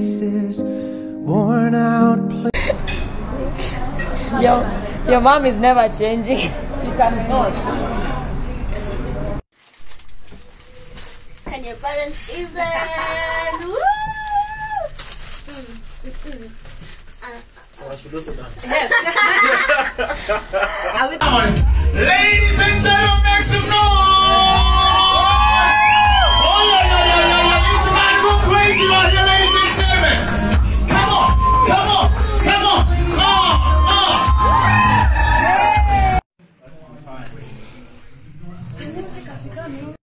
worn out. Your, your mom is never changing. She cannot. Can your parents even? Woo! Ladies and gentlemen, make some noise! Oh, yeah, yeah, yeah, yeah, yeah. This man go crazy right here, ladies and gentlemen. esse caminho.